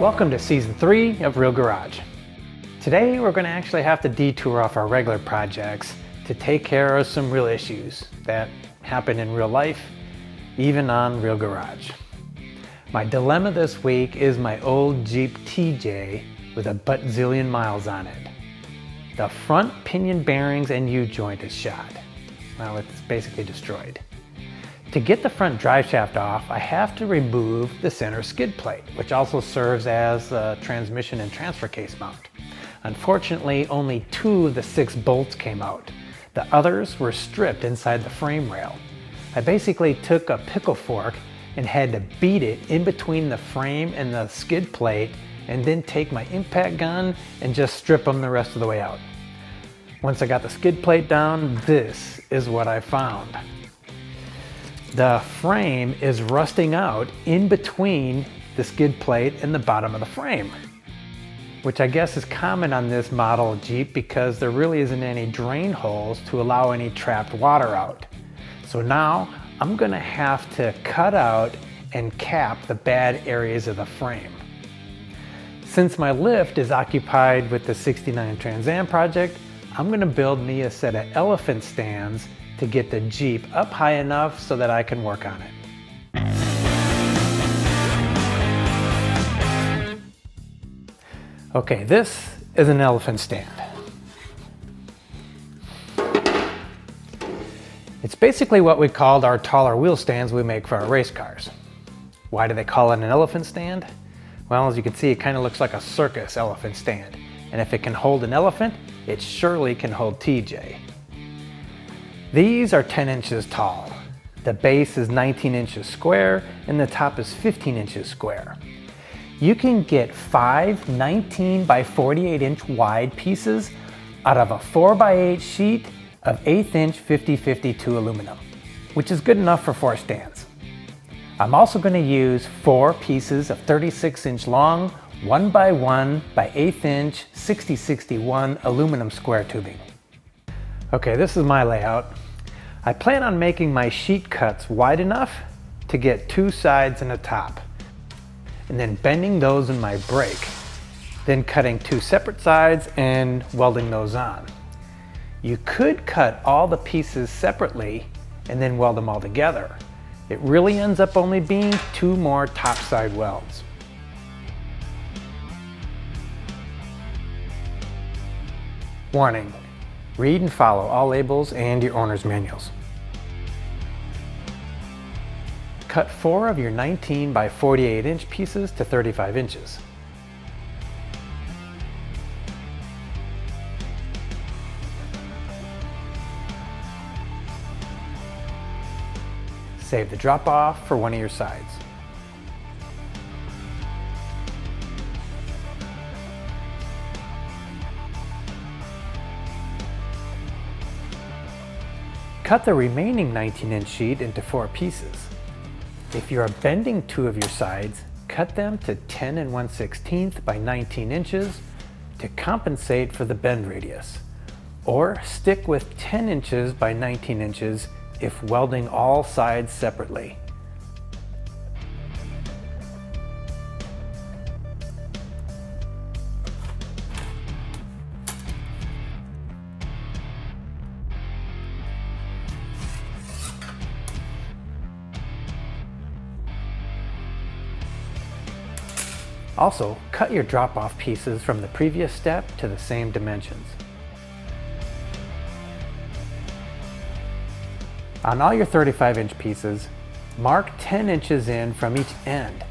Welcome to season three of Real Garage. Today we're going to actually have to detour off our regular projects to take care of some real issues that happen in real life, even on Real Garage. My dilemma this week is my old Jeep TJ with a butt zillion miles on it. The front pinion bearings and U-joint is shot. Well, it's basically destroyed. To get the front drive shaft off, I have to remove the center skid plate, which also serves as a transmission and transfer case mount. Unfortunately, only two of the six bolts came out. The others were stripped inside the frame rail. I basically took a pickle fork and had to beat it in between the frame and the skid plate and then take my impact gun and just strip them the rest of the way out. Once I got the skid plate down, this is what I found the frame is rusting out in between the skid plate and the bottom of the frame, which I guess is common on this model Jeep because there really isn't any drain holes to allow any trapped water out. So now I'm gonna have to cut out and cap the bad areas of the frame. Since my lift is occupied with the 69 Trans Am project, I'm gonna build me a set of elephant stands to get the Jeep up high enough so that I can work on it. Okay, this is an elephant stand. It's basically what we called our taller wheel stands we make for our race cars. Why do they call it an elephant stand? Well, as you can see, it kind of looks like a circus elephant stand. And if it can hold an elephant, it surely can hold TJ. These are 10 inches tall. The base is 19 inches square and the top is 15 inches square. You can get five 19 by 48 inch wide pieces out of a 4 by 8 sheet of 8th inch 5052 aluminum, which is good enough for four stands. I'm also going to use four pieces of 36 inch long 1 by 1 by 8th inch 6061 aluminum square tubing. Okay, this is my layout. I plan on making my sheet cuts wide enough to get two sides and a top, and then bending those in my brake, then cutting two separate sides and welding those on. You could cut all the pieces separately and then weld them all together. It really ends up only being two more top side welds. Warning, Read and follow all labels and your owner's manuals. Cut four of your 19 by 48 inch pieces to 35 inches. Save the drop off for one of your sides. Cut the remaining 19 inch sheet into four pieces. If you are bending two of your sides, cut them to 10 and 1 16th by 19 inches to compensate for the bend radius. Or stick with 10 inches by 19 inches if welding all sides separately. Also, cut your drop-off pieces from the previous step to the same dimensions. On all your 35 inch pieces, mark 10 inches in from each end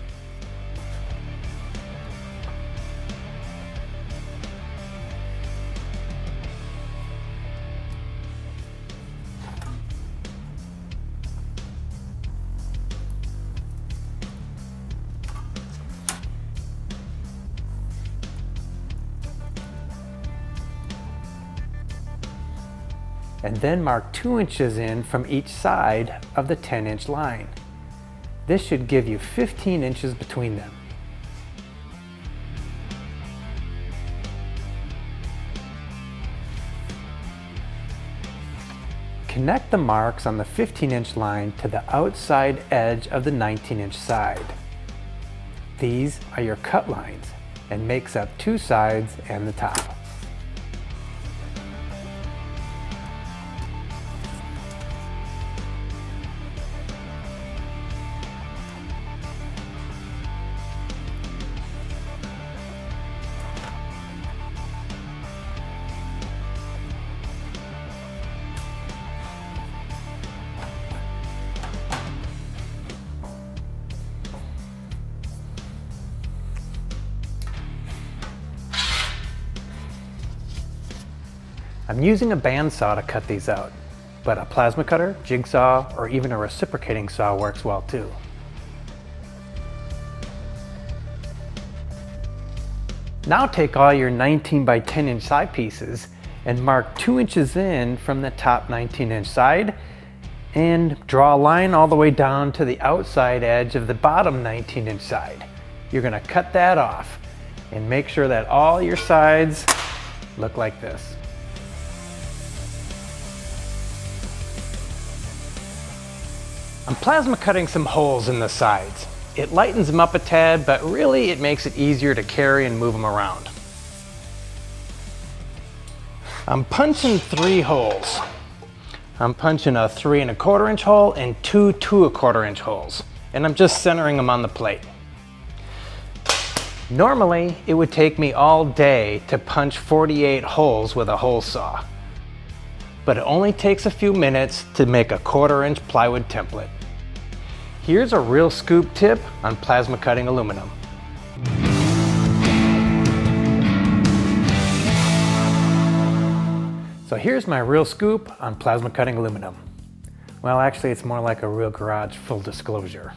and then mark 2 inches in from each side of the 10 inch line. This should give you 15 inches between them. Connect the marks on the 15 inch line to the outside edge of the 19 inch side. These are your cut lines and makes up two sides and the top. I'm using a bandsaw to cut these out, but a plasma cutter, jigsaw, or even a reciprocating saw works well too. Now take all your 19 by 10 inch side pieces and mark 2 inches in from the top 19 inch side and draw a line all the way down to the outside edge of the bottom 19 inch side. You're going to cut that off and make sure that all your sides look like this. I'm plasma cutting some holes in the sides. It lightens them up a tad, but really it makes it easier to carry and move them around. I'm punching three holes. I'm punching a three and a quarter inch hole and two two a quarter inch holes. And I'm just centering them on the plate. Normally, it would take me all day to punch 48 holes with a hole saw but it only takes a few minutes to make a quarter inch plywood template. Here's a real scoop tip on plasma cutting aluminum. So here's my real scoop on plasma cutting aluminum. Well, actually it's more like a real garage full disclosure.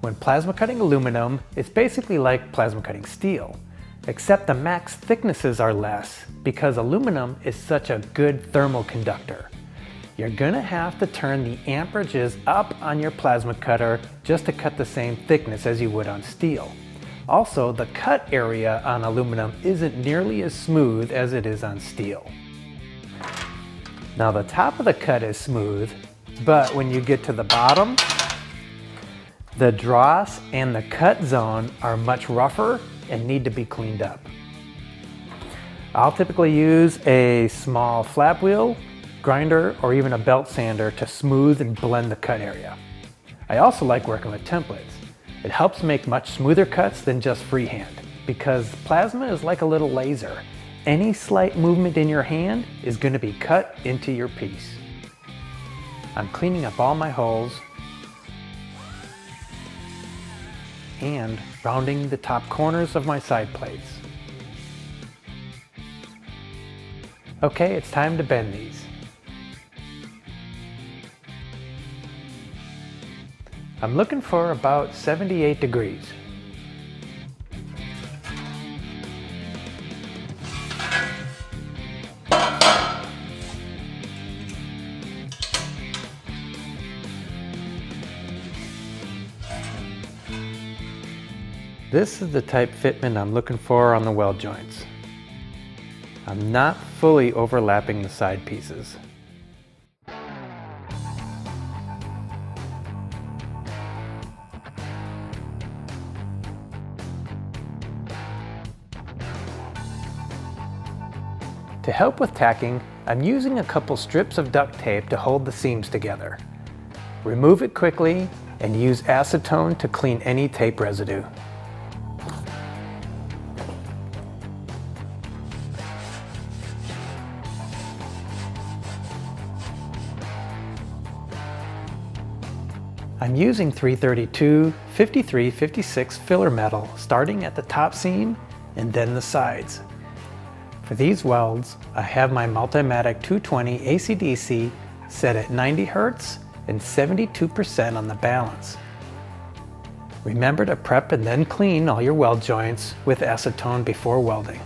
When plasma cutting aluminum, it's basically like plasma cutting steel except the max thicknesses are less because aluminum is such a good thermal conductor. You're gonna have to turn the amperages up on your plasma cutter just to cut the same thickness as you would on steel. Also, the cut area on aluminum isn't nearly as smooth as it is on steel. Now the top of the cut is smooth, but when you get to the bottom, the dross and the cut zone are much rougher and need to be cleaned up. I'll typically use a small flap wheel, grinder, or even a belt sander to smooth and blend the cut area. I also like working with templates. It helps make much smoother cuts than just freehand because plasma is like a little laser. Any slight movement in your hand is going to be cut into your piece. I'm cleaning up all my holes and rounding the top corners of my side plates. Okay, it's time to bend these. I'm looking for about 78 degrees. This is the type fitment I'm looking for on the weld joints. I'm not fully overlapping the side pieces. To help with tacking, I'm using a couple strips of duct tape to hold the seams together. Remove it quickly and use acetone to clean any tape residue. I'm using 332 53 56 filler metal starting at the top seam and then the sides. For these welds, I have my Multimatic 220 AC-DC set at 90 Hz and 72% on the balance. Remember to prep and then clean all your weld joints with acetone before welding.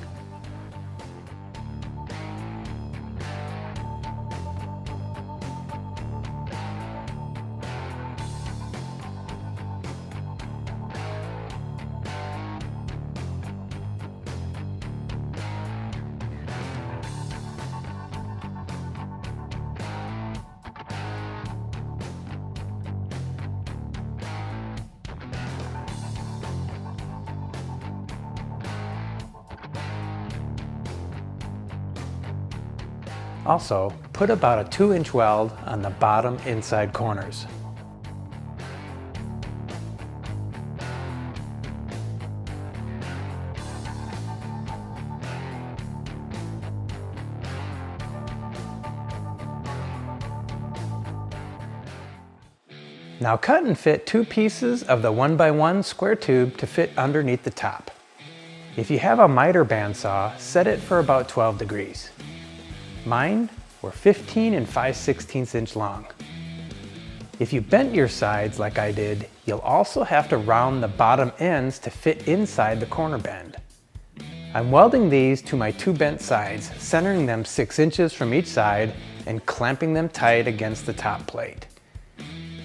Also, put about a 2 inch weld on the bottom inside corners. Now cut and fit two pieces of the 1x1 square tube to fit underneath the top. If you have a miter bandsaw, set it for about 12 degrees. Mine were 15 and 5 16 inch long. If you bent your sides like I did, you'll also have to round the bottom ends to fit inside the corner bend. I'm welding these to my two bent sides, centering them 6 inches from each side and clamping them tight against the top plate.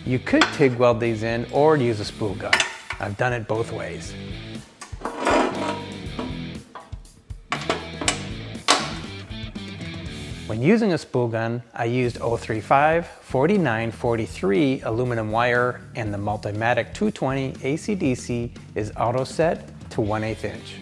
You could TIG weld these in or use a spool gun. I've done it both ways. When using a spool gun, I used 035 4943 aluminum wire and the Multimatic 220 AC-DC is auto set to 1 8 inch.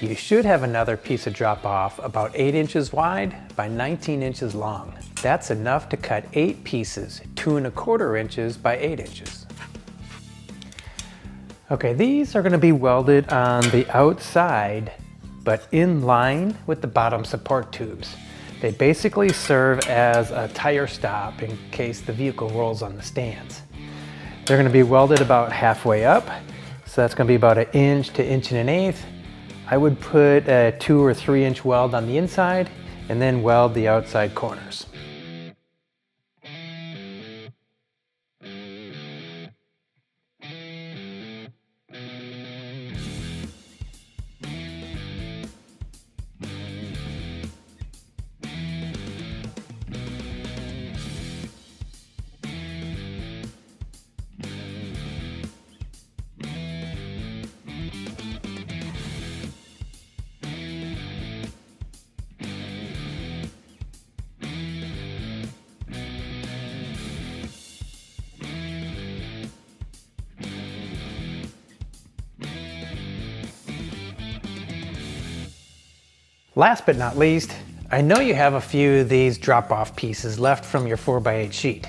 You should have another piece of drop off about 8 inches wide by 19 inches long. That's enough to cut 8 pieces, 2 and a quarter inches by 8 inches. Okay, these are going to be welded on the outside, but in line with the bottom support tubes. They basically serve as a tire stop in case the vehicle rolls on the stands. They're going to be welded about halfway up, so that's going to be about an inch to inch and an eighth I would put a two or three inch weld on the inside and then weld the outside corners. Last but not least, I know you have a few of these drop-off pieces left from your 4x8 sheet.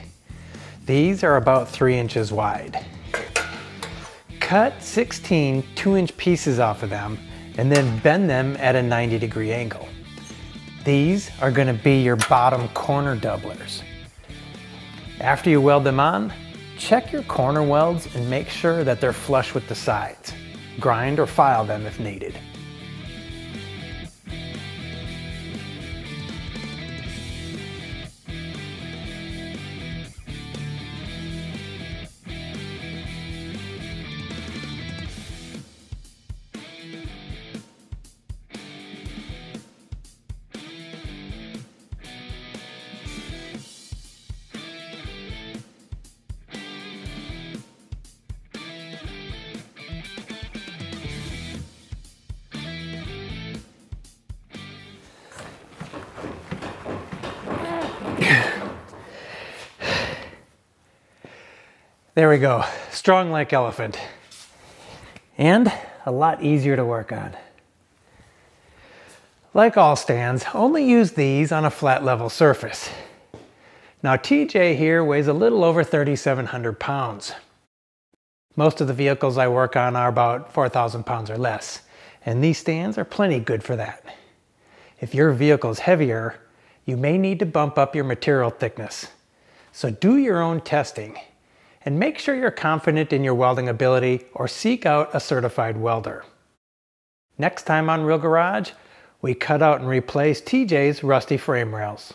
These are about 3 inches wide. Cut 16 2-inch pieces off of them and then bend them at a 90 degree angle. These are going to be your bottom corner doublers. After you weld them on, check your corner welds and make sure that they're flush with the sides. Grind or file them if needed. There we go, strong like elephant. And a lot easier to work on. Like all stands, only use these on a flat level surface. Now TJ here weighs a little over 3,700 pounds. Most of the vehicles I work on are about 4,000 pounds or less, and these stands are plenty good for that. If your vehicle is heavier, you may need to bump up your material thickness. So do your own testing and make sure you're confident in your welding ability or seek out a certified welder. Next time on Real Garage, we cut out and replace TJ's rusty frame rails.